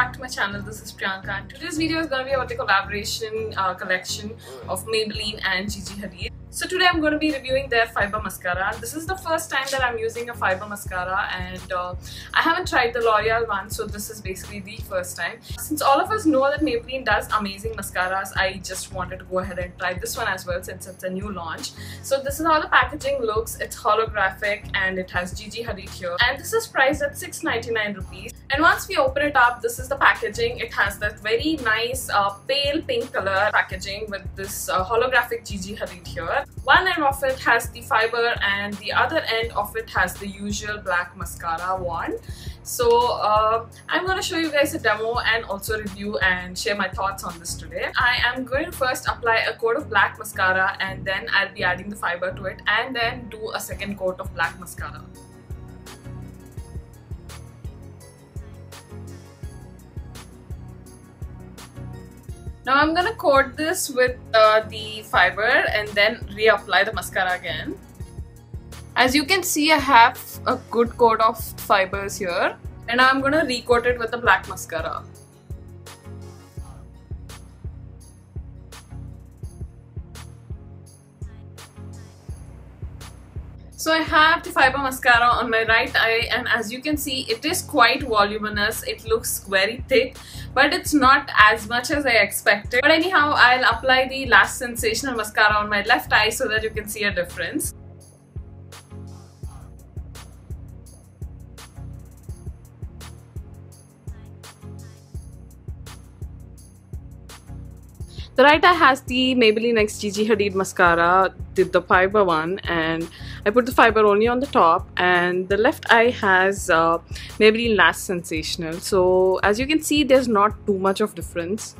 back to my channel. This is Priyanka and today's video is going to be about the collaboration uh, collection of Maybelline and Gigi Hadid. So today I'm going to be reviewing their fiber mascara. This is the first time that I'm using a fiber mascara and uh, I haven't tried the L'Oreal one so this is basically the first time. Since all of us know that Maybelline does amazing mascaras, I just wanted to go ahead and try this one as well since it's a new launch. So this is how the packaging looks. It's holographic and it has Gigi Hadid here and this is priced at 6.99 rupees. And once we open it up, this is the packaging. It has that very nice uh, pale pink color packaging with this uh, holographic Gigi Hadid here. One end of it has the fiber and the other end of it has the usual black mascara one. So uh, I'm going to show you guys a demo and also review and share my thoughts on this today. I am going to first apply a coat of black mascara and then I'll be adding the fiber to it and then do a second coat of black mascara. Now I'm gonna coat this with uh, the fiber and then reapply the mascara again. As you can see I have a good coat of fibers here and I'm gonna recoat it with the black mascara. So I have the fiber mascara on my right eye and as you can see it is quite voluminous. It looks very thick but it's not as much as I expected. But anyhow I'll apply the Lash Sensational mascara on my left eye so that you can see a difference. The right eye has the Maybelline X Gigi Hadid mascara, did the fiber one and I put the fiber only on the top and the left eye has uh, Maybelline Lash Sensational. So as you can see there's not too much of difference.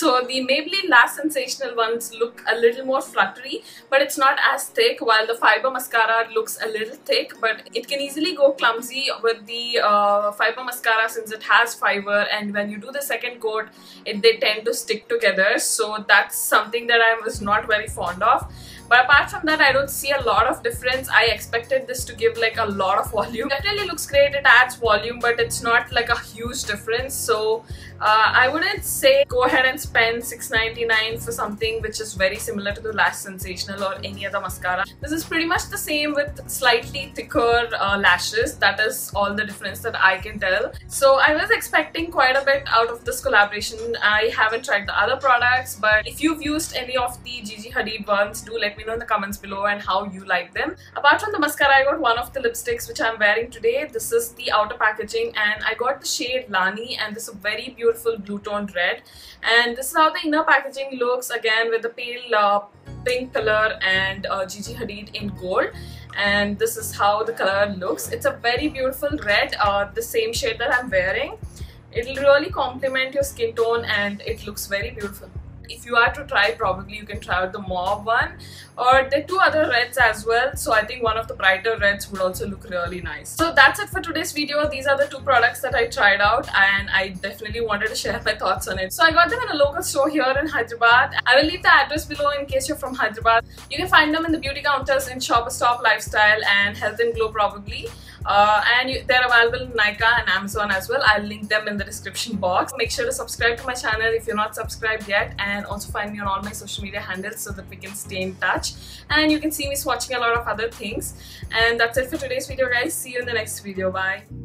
So the Maybelline Lash Sensational ones look a little more fluttery but it's not as thick while the fiber mascara looks a little thick but it can easily go clumsy with the uh, fiber mascara since it has fiber and when you do the second coat it, they tend to stick together so that's something that I was not very fond of. But apart from that, I don't see a lot of difference. I expected this to give like a lot of volume. It definitely looks great, it adds volume, but it's not like a huge difference. So uh, I wouldn't say go ahead and spend 6.99 for something which is very similar to the Lash Sensational or any other mascara. This is pretty much the same with slightly thicker uh, lashes. That is all the difference that I can tell. So I was expecting quite a bit out of this collaboration. I haven't tried the other products, but if you've used any of the Gigi Hadid ones, do let me know in the comments below and how you like them. Apart from the mascara, I got one of the lipsticks which I'm wearing today. This is the outer packaging and I got the shade Lani and this is a very beautiful beautiful blue toned red. And this is how the inner packaging looks again with the pale uh, pink color and uh, Gigi Hadid in gold. And this is how the color looks. It's a very beautiful red uh, the same shade that I'm wearing. It'll really complement your skin tone and it looks very beautiful if you are to try probably you can try out the mauve one or are two other reds as well so I think one of the brighter reds would also look really nice. So that's it for today's video. These are the two products that I tried out and I definitely wanted to share my thoughts on it. So I got them in a local store here in Hyderabad. I will leave the address below in case you're from Hyderabad. You can find them in the beauty counters in Shoppers Stop Lifestyle and Health and Glow probably. Uh, and you, they're available in Nykaa and Amazon as well. I'll link them in the description box. Make sure to subscribe to my channel if you're not subscribed yet and also find me on all my social media handles so that we can stay in touch. And you can see me swatching a lot of other things. And that's it for today's video guys. See you in the next video. Bye.